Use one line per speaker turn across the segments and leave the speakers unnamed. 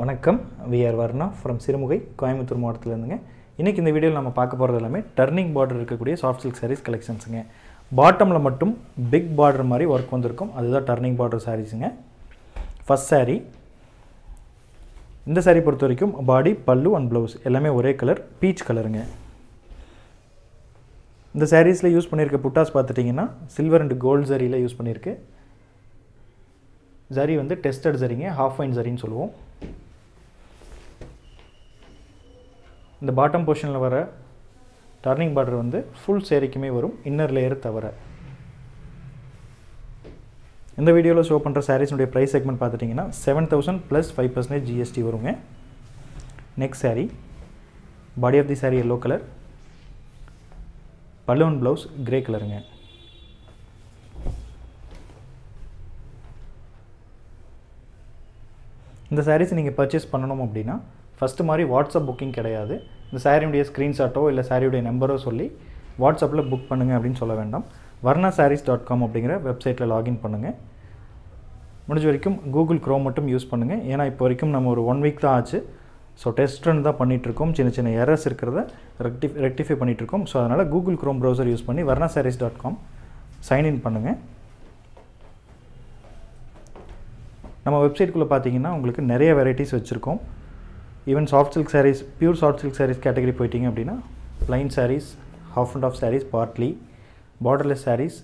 வணக்கம். We are Varna from Sirumugai Coimbatore மாவட்டத்திலேருந்துங்க. இன்றைக்கி இந்த வீடியோவில் நம்ம பார்க்க போகிறது எல்லாமே டர்னிங் பார்டர் இருக்கக்கூடிய சாஃப்ட் சில்க் சாரீஸ் கலெக்ஷன்ஸுங்க பாட்டமில் மட்டும் பிக் பார்டர் மாதிரி ஒர்க் வந்திருக்கும். அதுதான் டர்னிங் பார்டர் சாரீஸுங்க ஃபஸ்ட் சாரீ இந்த சாரீ பொறுத்த வரைக்கும் பாடி பல்லு அண்ட் ப்ளவுஸ் எல்லாமே ஒரே கலர் பீச் கலருங்க இந்த சாரீஸில் யூஸ் பண்ணியிருக்க புட்டாஸ் பார்த்துட்டிங்கன்னா சில்வர் அண்ட் கோல்டு சரியில் யூஸ் பண்ணியிருக்கு. ஜரி வந்து டெஸ்டட் சரிங்க ஹாஃப் ஃபைன் சரின்னு சொல்லுவோம். இந்த பாட்டம் போர்ஷனில் வர டர்னிங் பார்டர் வந்து ஃபுல் சேரீக்குமே வரும் இன்னர் லேயர் தவிர. இந்த வீடியோவில் ஷோ பண்ணுற சாரீஸுடைய ப்ரைஸ் செக்மெண்ட் பார்த்துட்டிங்கன்னா seven thousand plus five percentage GST வருங்க. Next saree body of the saree yellow colour balloon blouse grey கலருங்க இந்த சாரீஸ் நீங்கள் பர்ச்சேஸ் பண்ணணும் அப்படின்னா ஃபஸ்ட்டு மாதிரி வாட்ஸ்அப் புக்கிங் கிடையாது. இந்த சாரியுடைய ஸ்க்ரீன்ஷாட்டோ இல்லை சாரியுடைய நம்பரோ சொல்லி வாட்ஸ்அப்பில் புக் பண்ணுங்கள் அப்படின்னு சொல்ல வேண்டாம். வர்ணா சாரீஸ் டாட் காம் அப்படிங்கிற வெப்சைட்டில் லாகின் பண்ணுங்கள் முடிஞ்ச வரைக்கும் கூகுள் க்ரோம் மட்டும் யூஸ் பண்ணுங்கள் ஏன்னா இப்போ வரைக்கும் நம்ம ஒரு ஒன் வீக் தான் ஆச்சு. ஸோ டெஸ்ட் ரன் தான் பண்ணிகிட்ருக்கோம் சின்ன சின்ன எரர்ஸ் இருக்கிறத ரெக்டி ரெக்டிஃபை பண்ணிகிட்ருக்கோம் ஸோ அதனால் கூகுள் க்ரோம் ப்ரௌசர் யூஸ் பண்ணி Varna sarees dot com sign in பண்ணுங்கள் நம்ம வெப்சைட்குள்ளே பார்த்தீங்கன்னா உங்களுக்கு நிறைய வெரைட்டிஸ் வச்சுருக்கோம். Even soft silk sarees pure soft silk sarees category போயிட்டீங்க அப்படின்னா plain sarees half and half sarees partly borderless sarees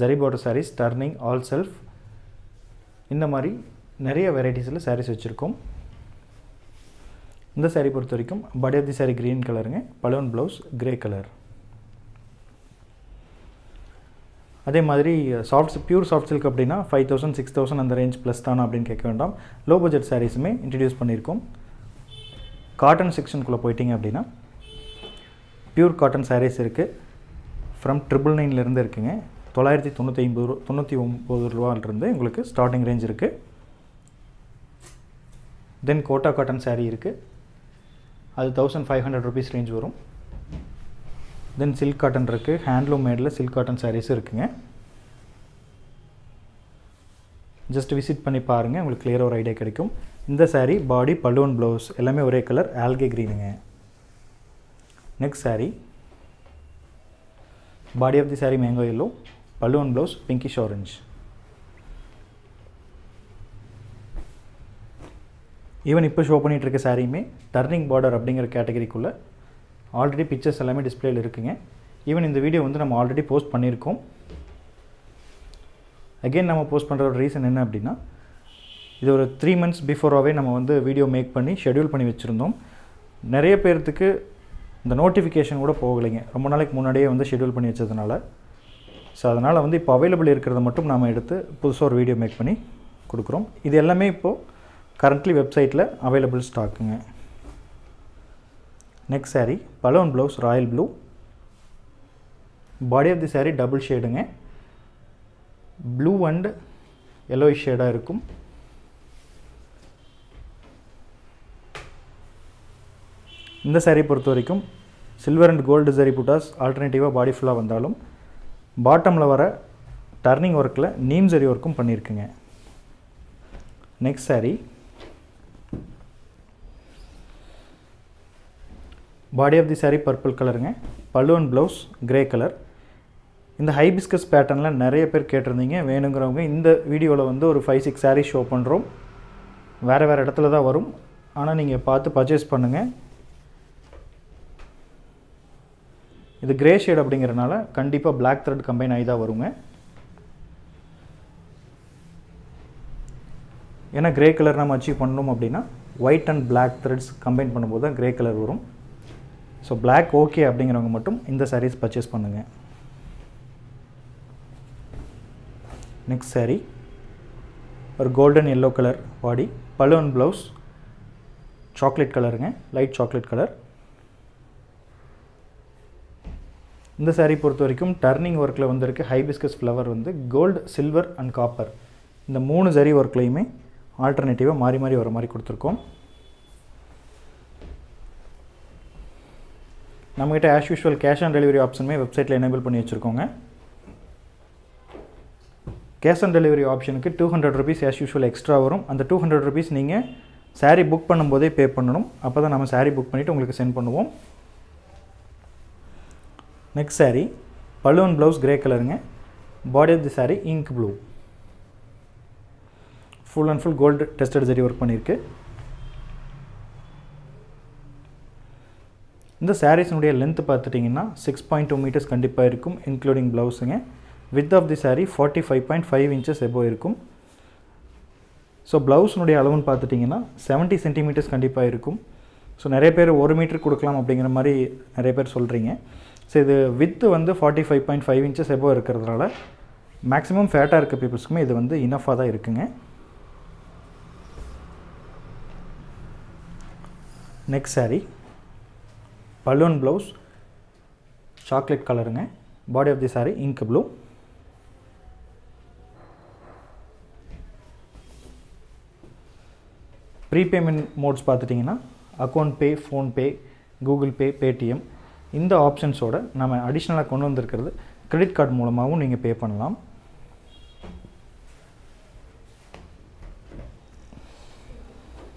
zari border sarees turning all self இந்த மாதிரி நிறைய வெரைட்டிஸில் சாரீஸ் வச்சுருக்கோம். இந்த சாரீ பொறுத்த வரைக்கும் body of the saree green கலருங்க பலூன் ப்ளவுஸ் கிரே கலர் அதே மாதிரி சாஃப்ட் பியூர் சாஃப்ட் சில்க் அப்படின்னா ஃபைவ் தௌசண்ட் சிக்ஸ் தௌசண்ட் அந்த ரேஞ்ச் ப்ளஸ் தானா அப்படின்னு கேட்க வேண்டாம். லோ பட்ஜெட் சாரீஸுமே இன்ட்ரடியூஸ் பண்ணியிருக்கோம். காட்டன் செக்ஷனுக்குள்ளே போயிட்டீங்க அப்படின்னா பியூர் காட்டன் சாரீஸ் இருக்குது ஃப்ரம் ட்ரிபிள் நைன்லேருந்து இருக்குங்க. தொள்ளாயிரத்தி தொண்ணூற்றி ஐம்பது ரூபா தொண்ணூற்றி ஒம்பது ரூபாலிருந்து உங்களுக்கு ஸ்டார்டிங் ரேஞ்ச் இருக்குது தென் கோட்டா காட்டன் சாரீ இருக்குது அது thousand five hundred rupees range வரும். தென் சில்க் காட்டன் இருக்குது ஹேண்ட்லூம் மேடில் சில்க் காட்டன் சாரீஸும் இருக்குங்க. ஜஸ்ட் விசிட் பண்ணி பாருங்கள் உங்களுக்கு கிளியராக ஒரு ஐடியா கிடைக்கும். இந்த சாரீ பாடி பலூன் ப்ளவுஸ் எல்லாமே ஒரே colour algae க்ரீனுங்க next saree body of the saree mango yellow balloon blouse pinkish orange even இப்போ ஷோ பண்ணிகிட்டு இருக்க சாரியுமே டர்னிங் பார்டர் அப்படிங்கிற கேட்டகரிக்குள்ளே ஆல்ரெடி பிக்சர்ஸ் எல்லாமே டிஸ்பிளேயில் இருக்குங்க. ஈவன் இந்த வீடியோ வந்து நம்ம ஆல்ரெடி போஸ்ட் பண்ணியிருக்கோம். அகெயின் நம்ம போஸ்ட் பண்ணுற ஒரு ரீசன் என்ன அப்படின்னா இது ஒரு த்ரீ மந்த்ஸ் பிஃபோராகவே நம்ம வந்து வீடியோ மேக் பண்ணி ஷெட்யூல் பண்ணி வச்சுருந்தோம். நிறைய பேர்த்துக்கு இந்த நோட்டிஃபிகேஷன் கூட போகலைங்க. ரொம்ப நாளைக்கு முன்னாடியே வந்து ஷெட்யூல் பண்ணி வச்சதுனால. ஸோ அதனால் வந்து இப்போ அவைலபிள் இருக்கிறத மட்டும் நாம் எடுத்து புதுசாக ஒரு வீடியோ மேக் பண்ணி கொடுக்குறோம். இது எல்லாமே இப்போது கரண்ட்லி வெப்சைட்டில் available ஸ்டாக்குங்க next saree balloon blouse royal blue body of the saree double ஷேடுங்க blue and yellow ஷேடாக இருக்கும். இந்த saree பொறுத்த வரைக்கும் சில்வர் அண்ட் கோல்டு சரி புட்டாஸ் ஆல்டர்னேட்டிவாக பாடி ஃபுல்லாக வந்தாலும் பாட்டமில் வர டர்னிங் ஒர்க்கில் நீம் சரி ஒர்க்கும் பண்ணியிருக்குங்க. Next saree. Body of the saree purple கலருங்க பலூன் ப்ளவுஸ் கிரே கலர் இந்த ஹைபிஸ்கஸ் பேட்டர்னில் நிறைய பேர் கேட்டிருந்தீங்க. வேணுங்கிறவங்க இந்த வீடியோவில் வந்து ஒரு ஃபைவ் சிக்ஸ் சாரீஸ் ஷோ பண்ணுறோம் வேறு வேறு இடத்துல தான் வரும். ஆனால் நீங்கள் பார்த்து பர்ச்சேஸ் பண்ணுங்கள் இது கிரே ஷேட் அப்படிங்கிறனால கண்டிப்பாக பிளாக் த்ரெட் கம்பைன் ஆகி தான் வருங்க. ஏன்னா கிரே கலர் நம்ம அச்சீவ் பண்ணணும் அப்படின்னா white and black threads combine பண்ணும்போது தான் கிரே கலர் வரும். ஸோ பிளாக் ஓகே அப்படிங்கிறவங்க மட்டும் இந்த சாரீஸ் பர்ச்சேஸ் பண்ணுங்கள் நெக்ஸ்ட் saree. ஒரு golden yellow colour body balloon blouse chocolate கலருங்க லைட் சாக்லேட் கலர் இந்த சாரீ பொறுத்த வரைக்கும் டர்னிங் ஒர்க்கில் வந்திருக்கு ஹைபிஸ்கஸ் ஃப்ளவர் வந்து கோல்டு சில்வர் அண்ட் காப்பர் இந்த மூணு சரி ஒர்க்லேயுமே ஆல்டர்னேட்டிவாக மாறி மாறி வர மாதிரி கொடுத்துருக்கோம். நம்மகிட்ட as usual cash on delivery ஆப்ஷனுமே வெப்சைட்டில் எனேபிள் பண்ணி வச்சுருக்கோங்க. கேஷ் ஆன் டெலிவரி ஆப்ஷனுக்கு two hundred rupees as usual extra வரும். அந்த டூ ஹண்ட்ரட் ருபீஸ் நீங்கள் சாரீ புக் பண்ணும்போதே பே பண்ணணும். அப்போ தான் நம்ம சாரீ புக் பண்ணிவிட்டு உங்களுக்கு சென்ட் பண்ணுவோம். Next saree balloon blouse grey கலருங்க body of the saree ink blue full and full gold tested zari work பண்ணியிருக்கு இந்த சாரீஸினுடைய லென்த் பார்த்துட்டிங்கன்னா சிக்ஸ் பாயிண்ட் டூ மீட்டர்ஸ் கண்டிப்பாக இருக்கும் including ப்ளவுஸுங்க with of the saree forty five point five inches above இருக்கும். So ப்ளவுஸினுடைய அளவுன்னு பார்த்துட்டிங்கன்னா செவன்ட்டி சென்டிமீட்டர்ஸ் கண்டிப்பாக இருக்கும். ஸோ நிறைய பேர் ஒரு மீட்டர் கொடுக்கலாம் அப்படிங்கிற மாதிரி நிறைய பேர் சொல்கிறீங்க ஸோ இது வித்து வந்து forty five point five inches above இருக்கிறதுனால மேக்ஸிமம் ஃபேட்டாக இருக்க பீப்புள்ஸ்க்குமே இது வந்து இனஃபாக தான் இருக்குங்க. Next saree. Balloon blouse chocolate கலருங்க body of the saree ink blue prepayment modes பார்த்துட்டிங்கன்னா account pay PhonePe Google Pay Paytm இந்த ஆப்ஷன்ஸோட நம்ம அடிஷ்னலாக கொண்டு வந்திருக்கிறது. கிரெடிட் கார்டு மூலமாகவும் நீங்கள் பே பண்ணலாம்.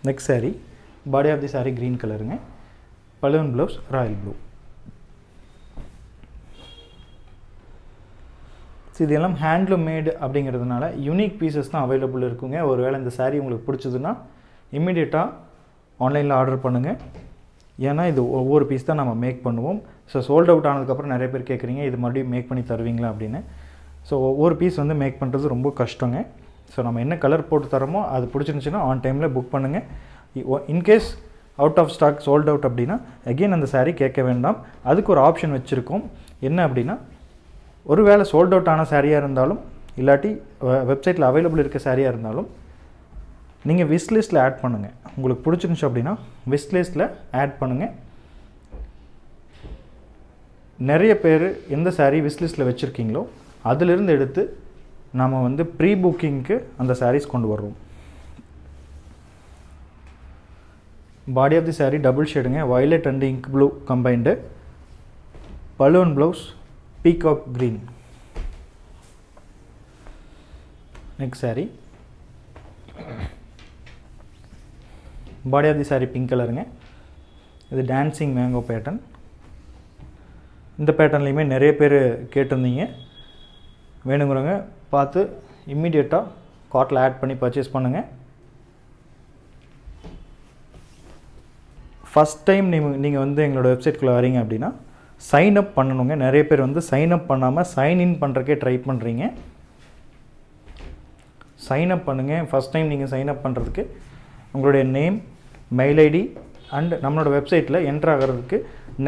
Next saree. Body of the saree green கலருங்க balloon blouse royal blue so இது ஹேண்ட்லூம் மேடு அப்படிங்கிறதுனால யூனிக் பீசஸ் தான் அவைலபிள் இருக்குங்க. ஒருவேளை இந்த saree உங்களுக்கு பிடிச்சதுன்னா இம்மிடியட்டாக ஆன்லைனில் ஆர்டர் பண்ணுங்கள் ஏன்னா இது ஒவ்வொரு பீஸ் தான் நம்ம மேக் பண்ணுவோம். ஸோ சோல்ட் அவுட் ஆனதுக்கப்புறம் நிறைய பேர் கேட்குறீங்க இது மறுபடியும் மேக் பண்ணி தருவீங்களா? அப்படின்னு. ஸோ ஒவ்வொரு பீஸ் வந்து மேக் பண்ணுறது ரொம்ப கஷ்டங்க. ஸோ நம்ம என்ன கலர் போட்டு தரோமோ அது பிடிச்சிருந்துச்சின்னா ஆன் டைமில் புக் பண்ணுங்கள் in case out of stock sold out அப்படின்னா அகெயின் அந்த சாரீ கேட்க வேண்டாம். அதுக்கு ஒரு ஆப்ஷன் வச்சுருக்கோம். என்ன அப்படின்னா ஒருவேளை சோல்ட் அவுட் ஆன சாரியாக இருந்தாலும் இல்லாட்டி வெப்சைட்டில் அவைலபிள் இருக்க சாரியாக இருந்தாலும் நீங்கள் விஸ் லிஸ்ட்டில் ஆட் பண்ணுங்கள் உங்களுக்கு பிடிச்சிருந்துச்சு அப்படின்னா விஸ் லிஸ்ட்டில் ஆட் பண்ணுங்கள் நிறைய பேர் எந்த சாரீ விஸ் லிஸ்ட்டில் வச்சுருக்கீங்களோ அதிலிருந்து எடுத்து நாம் வந்து ப்ரீ புக்கிங்க்கு அந்த சாரீஸ் கொண்டு வர்றோம். Body of the saree double ஷேடுங்க violet and ink blue combined balloon blouse peacock green next saree body of the saree pink கலருங்க இது டான்சிங் மேங்கோ பேட்டர்ன் இந்த பேட்டர்ன்லேயுமே நிறைய பேர் கேட்டிருந்தீங்க. வேணுங்கிறவங்க பார்த்து இம்மிடியேட்டாக கார்ட்டில் ஆட் பண்ணி பர்ச்சேஸ் பண்ணுங்கள் ஃபஸ்ட் டைம் நீங்கள் நீங்கள் வந்து எங்களோட வெப்சைட்குள்ளே வரீங்க அப்படின்னா சைன் அப் பண்ணணுங்க. நிறைய பேர் வந்து சைன் அப் பண்ணாமல் சைன் இன் பண்ணுறக்கே ட்ரை பண்ணுறீங்க சைன் அப் பண்ணுங்கள் ஃபஸ்ட் டைம் நீங்கள் சைன் அப் பண்ணுறதுக்கு உங்களுடைய நேம் மெயில் ஐடி அண்ட் நம்மளோட வெப்சைட்டில் என்ட்ரு ஆகிறதுக்கு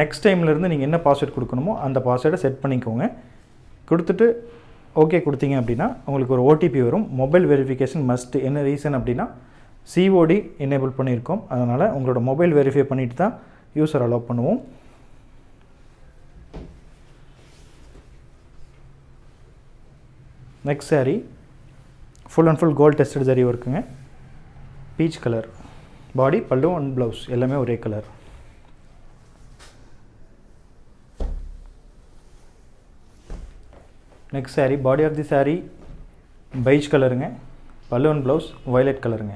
நெக்ஸ்ட் டைம்லேருந்து நீங்கள் என்ன பாஸ்வேர்ட் கொடுக்கணுமோ அந்த பாஸ்வேர்டை செட் பண்ணிக்கோங்க. கொடுத்துட்டு ஓகே கொடுத்தீங்க அப்படின்னா உங்களுக்கு ஒரு ஓடிபி வரும். மொபைல் வெரிஃபிகேஷன் மஸ்ட் என்ன ரீசன் அப்படின்னா சிஓடி எனேபிள் பண்ணியிருக்கோம். அதனால் உங்களோட மொபைல் வெரிஃபை பண்ணிட்டு தான் யூஸர் அலோவ் பண்ணுவோம். Next saree full and full gold tested saree இருக்குங்க. Peach colour body pallu and blouse எல்லாமே ஒரே colour next saree body of the saree beige கலருங்க பல்லு அண்ட் ப்ளவுஸ் வயலட் கலருங்க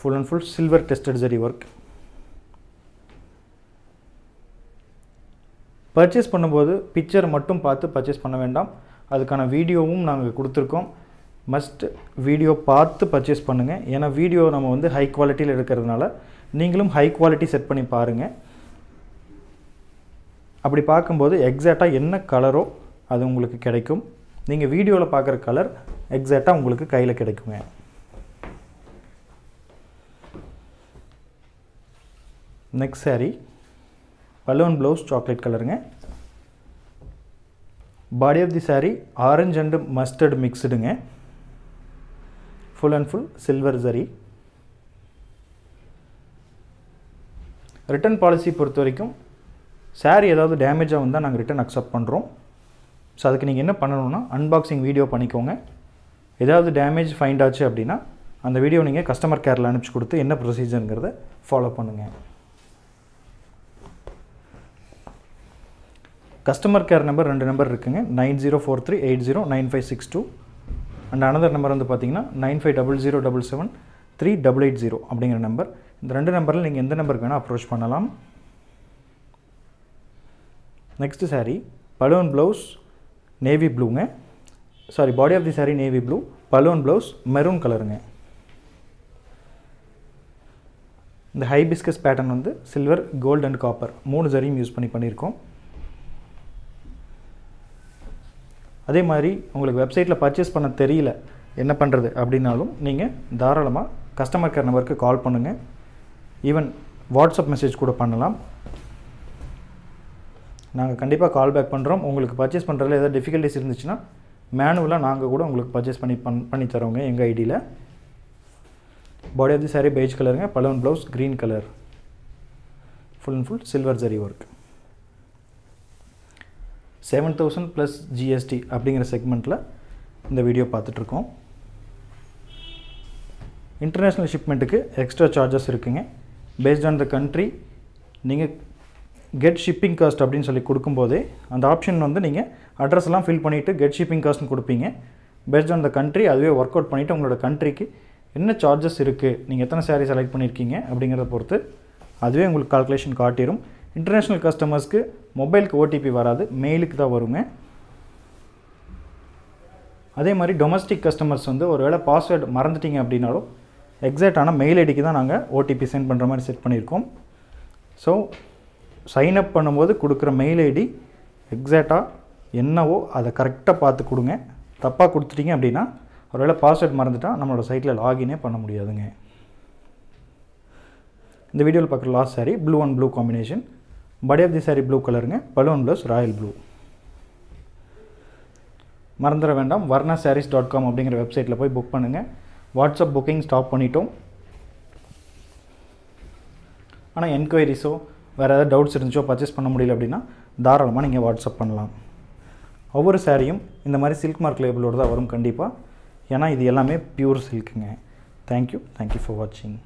full and full silver tested zari work purchase பண்ணும்போது picture மட்டும் பார்த்து purchase பண்ண வேண்டாம். அதுக்கான வீடியோவும் நாங்கள் கொடுத்துருக்கோம். மஸ்ட் வீடியோ பார்த்து பர்ச்சேஸ் பண்ணுங்கள் ஏன்னா வீடியோ நம்ம வந்து ஹை குவாலிட்டியில் எடுக்கிறதுனால நீங்களும் ஹை குவாலிட்டி செட் பண்ணி பாருங்கள் அப்படி பார்க்கும்போது எக்ஸாக்டாக என்ன கலரோ அது உங்களுக்கு கிடைக்கும். நீங்கள் வீடியோவில் பார்க்குற கலர் எக்ஸாக்டாக உங்களுக்கு கையில் கிடைக்குங்க. Next saree. Balloon blouse chocolate கலருங்க body of the saree orange and mustard மிக்ஸ்டுங்க full and full silver zari return policy பொறுத்த வரைக்கும் saree ஏதாவது டேமேஜாக வந்தால் நாங்கள் ரிட்டர்ன் அக்செப்ட் பண்ணுறோம் ஸோ அதுக்கு நீங்கள் என்ன பண்ணணும்னா அன்பாக்சிங் வீடியோ பண்ணிக்கோங்க. ஏதாவது டேமேஜ் ஃபைண்ட் ஆச்சு அப்படின்னா அந்த வீடியோ நீங்கள் கஸ்டமர் கேரில் அனுப்பிச்சி கொடுத்து என்ன ப்ரொசீஜருங்கிறத ஃபாலோ பண்ணுங்கள் கஸ்டமர் கேர் நம்பர் ரெண்டு நம்பர் இருக்குங்க. Nine zero four three eight zero nine five six two. And another number வந்து பார்த்தீங்கன்னா nine five double zero double seven three double eight zero அப்படிங்கிற நம்பர் இந்த ரெண்டு நம்பரில் நீங்கள் எந்த நம்பருக்கு வேணால் அப்ரோச் பண்ணலாம். Next saree balloon blouse navy ப்ளூங்க saree body of the saree navy blue balloon blouse maroon கலருங்க இந்த ஹைபிஸ்கஸ் பேட்டர்ன் வந்து சில்வர் கோல்டு அண்ட் காப்பர் மூணு ஜரியும் யூஸ் பண்ணி பண்ணியிருக்கோம். அதே மாதிரி உங்களுக்கு வெப்சைட்டில் பர்ச்சேஸ் பண்ண தெரியல என்ன பண்ணுறது அப்படின்னாலும் நீங்கள் தாராளமாக கஸ்டமர் கேர் நம்பருக்கு கால் பண்ணுங்கள் ஈவன் வாட்ஸ்அப் மெசேஜ் கூட பண்ணலாம். நாங்கள் கண்டிப்பாக கால் பேக் பண்ணுறோம் உங்களுக்கு பர்ச்சேஸ் பண்ணுறதுல ஏதாவது டிஃபிகல்ட்டிஸ் இருந்துச்சுன்னா மேனுவலாக நாங்கள் கூட உங்களுக்கு பர்ச்சேஸ் பண்ணி பண் பண்ணி தரோங்க எங்கள் ஐடியில் body of the saree beige கலருங்க balloon blouse green colour full and full silver zari work seven thousand plus GST அப்படிங்கிற செக்மெண்ட்டில் இந்த வீடியோ பார்த்துட்ருக்கோம். இன்டர்நேஷ்னல் ஷிப்மெண்ட்டுக்கு எக்ஸ்ட்ரா சார்ஜஸ் இருக்குங்க. பேஸ்ட் ஆன் த கண்ட்ரி நீங்கள் கெட் ஷிப்பிங் காஸ்ட் அப்படின்னு சொல்லி கொடுக்கும்போதே அந்த ஆப்ஷன் வந்து நீங்கள் அட்ரஸ் எல்லாம் ஃபில் பண்ணிவிட்டு கெட் ஷிப்பிங் காஸ்ட்னு கொடுப்பீங்க. பேஸ்ட் ஆன் த கண்ட்ரி அதுவே ஒர்க் அவுட் பண்ணிவிட்டு உங்களோட கண்ட்ரிக்கு என்ன சார்ஜஸ் இருக்குது நீங்கள் எத்தனை சாரீ செலக்ட் பண்ணியிருக்கீங்க அப்படிங்கிறத பொறுத்து அதுவே உங்களுக்கு கால்குலேஷன் காட்டிடும் இன்டர்நேஷ்னல் கஸ்டமர்ஸ்க்கு மொபைலுக்கு ஓடிபி வராது. மெயிலுக்கு தான் வருங்க. அதே மாதிரி டொமஸ்டிக் கஸ்டமர்ஸ் வந்து ஒரு வேளை பாஸ்வேர்டு மறந்துட்டீங்க அப்படின்னாலும் எக்ஸாக்டான மெயில் ஐடிக்கு தான் நாங்கள் ஓடிபி சென்ட் பண்ணுற மாதிரி செட் பண்ணியிருக்கோம். ஸோ சைன் அப் பண்ணும்போது கொடுக்குற மெயில் ஐடி எக்ஸாக்டாக என்னவோ அதை கரெக்டாக பார்த்து கொடுங்க. தப்பாக கொடுத்துட்டீங்க அப்படின்னா ஒருவேளை பாஸ்வேர்ட் மறந்துட்டால் நம்மளோட சைட்டில் லாகினே பண்ண முடியாதுங்க. இந்த வீடியோவில் பார்க்குற last saree blue and blue combination body of the saree blue கலருங்க பலூன் ப்ளஸ் ராயல் ப்ளூ மறந்துட வேண்டாம். வர்ணா சாரீஸ் டாட் காம் அப்படிங்கிற வெப்சைட்டில் போய் புக் பண்ணுங்கள் வாட்ஸ்அப் புக்கிங் ஸ்டாப் பண்ணிட்டோம். ஆனால் என்கொயரிஸோ வேறு ஏதாவது டவுட்ஸ் இருந்துச்சோ பர்ச்சேஸ் பண்ண முடியல அப்படின்னா தாராளமாக நீங்கள் வாட்ஸ்அப் பண்ணலாம். ஒவ்வொரு சாரியும் இந்த மாதிரி சில்க் மார்க் லேபிளோடு தான் வரும் கண்டிப்பாக ஏன்னா இது எல்லாமே pure சில்க்குங்க thank you thank you for வாட்சிங்